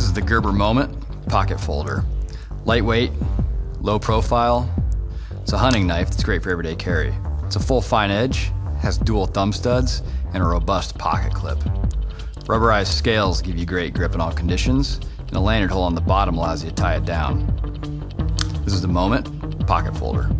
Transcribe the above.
This is the Gerber Moment Pocket Folder. Lightweight, low profile. It's a hunting knife that's great for everyday carry. It's a full fine edge, has dual thumb studs, and a robust pocket clip. Rubberized scales give you great grip in all conditions, and a lanyard hole on the bottom allows you to tie it down. This is the Moment Pocket Folder.